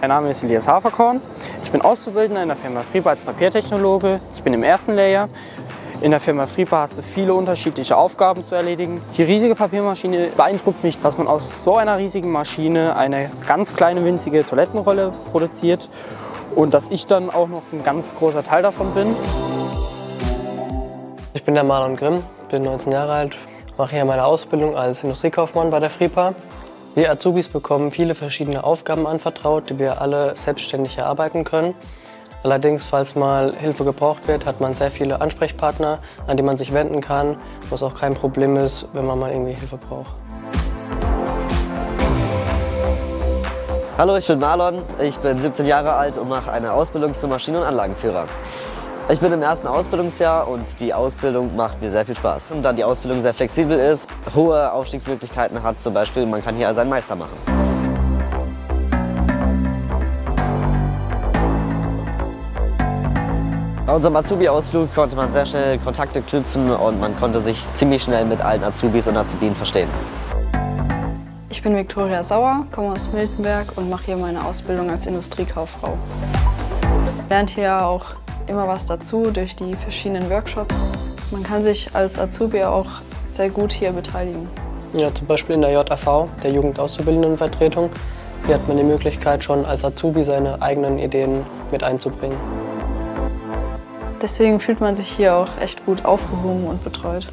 Mein Name ist Elias Haferkorn. Ich bin Auszubildender in der Firma Friba als Papiertechnologe. Ich bin im ersten Layer. In der Firma Friba hast du viele unterschiedliche Aufgaben zu erledigen. Die riesige Papiermaschine beeindruckt mich, dass man aus so einer riesigen Maschine eine ganz kleine winzige Toilettenrolle produziert und dass ich dann auch noch ein ganz großer Teil davon bin. Ich bin der Marlon Grimm, bin 19 Jahre alt, mache hier meine Ausbildung als Industriekaufmann bei der Fripa. Wir Azubis bekommen viele verschiedene Aufgaben anvertraut, die wir alle selbstständig erarbeiten können. Allerdings, falls mal Hilfe gebraucht wird, hat man sehr viele Ansprechpartner, an die man sich wenden kann, was auch kein Problem ist, wenn man mal irgendwie Hilfe braucht. Hallo, ich bin Marlon, ich bin 17 Jahre alt und mache eine Ausbildung zum Maschinen- und Anlagenführer. Ich bin im ersten Ausbildungsjahr und die Ausbildung macht mir sehr viel Spaß. Und da die Ausbildung sehr flexibel ist, hohe Aufstiegsmöglichkeiten hat, zum Beispiel man kann hier seinen Meister machen. Bei unserem Azubi-Ausflug konnte man sehr schnell Kontakte knüpfen und man konnte sich ziemlich schnell mit allen Azubis und Azubinen verstehen. Ich bin Viktoria Sauer, komme aus Miltenberg und mache hier meine Ausbildung als Industriekauffrau. Lernt hier auch immer was dazu durch die verschiedenen Workshops. Man kann sich als Azubi auch sehr gut hier beteiligen. Ja, zum Beispiel in der JAV, der Jugendauszubildendenvertretung. Hier hat man die Möglichkeit, schon als Azubi seine eigenen Ideen mit einzubringen. Deswegen fühlt man sich hier auch echt gut aufgehoben und betreut.